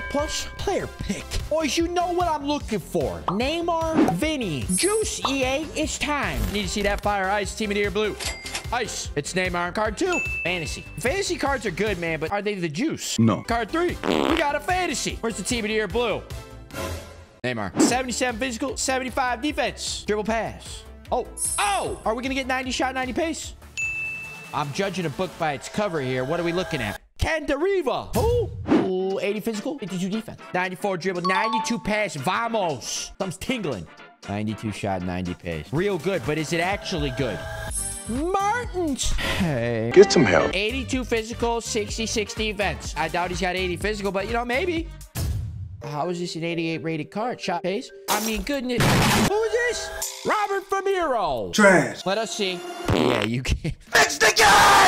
pick plus player pick. Boys, you know what I'm looking for. Neymar, Vinny, Juice, EA, it's time. Need to see that fire ice, Team of the Year Blue. Ice. It's Neymar. Card two. Fantasy. Fantasy cards are good, man, but are they the juice? No. Card three. We got a fantasy. Where's the Team of the Year Blue? Neymar. 77 physical, 75 defense. Dribble pass. Oh. Oh! Are we going to get 90 shot, 90 pace? I'm judging a book by its cover here. What are we looking at? Candariva. Who? Ooh, 80 physical, 52 defense. 94 dribble, 92 pass. Vamos. Thumb's tingling. 92 shot, 90 pace. Real good, but is it actually good? Martins. Hey. Get some help. 82 physical, 66 defense. I doubt he's got 80 physical, but you know, maybe. How is this an 88 rated card? Shot pace? I mean, goodness. Who is this? Roberto Firmino. Trash. Let us see. Yeah, you can. It's the guy!